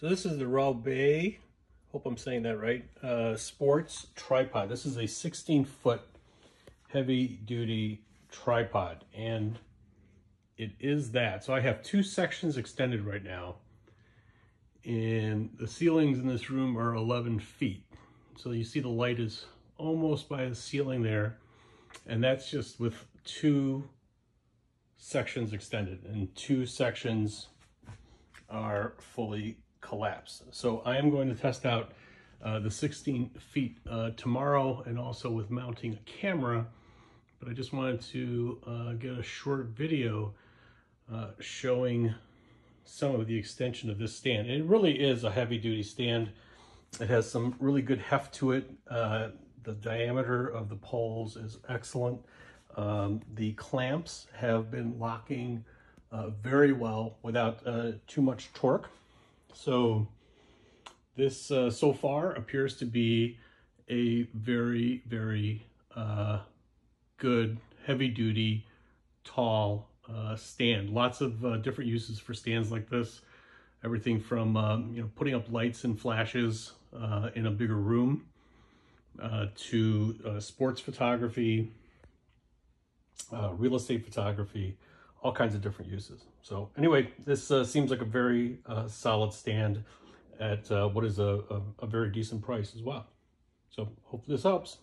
So this is the Raubay, hope I'm saying that right, uh, sports tripod. This is a 16 foot heavy duty tripod and it is that. So I have two sections extended right now and the ceilings in this room are 11 feet. So you see the light is almost by the ceiling there and that's just with two sections extended and two sections are fully collapsed. So I am going to test out uh, the 16 feet uh, tomorrow and also with mounting a camera, but I just wanted to uh, get a short video uh, showing some of the extension of this stand. And it really is a heavy duty stand. It has some really good heft to it. Uh, the diameter of the poles is excellent. Um, the clamps have been locking uh, very well without uh, too much torque. So this uh, so far appears to be a very, very uh, good, heavy duty, tall uh, stand. Lots of uh, different uses for stands like this. Everything from, um, you know, putting up lights and flashes in a bigger room to sports photography, uh, real estate photography, all kinds of different uses. So anyway, this uh, seems like a very uh, solid stand at uh, what is a, a, a very decent price as well. So hope this helps.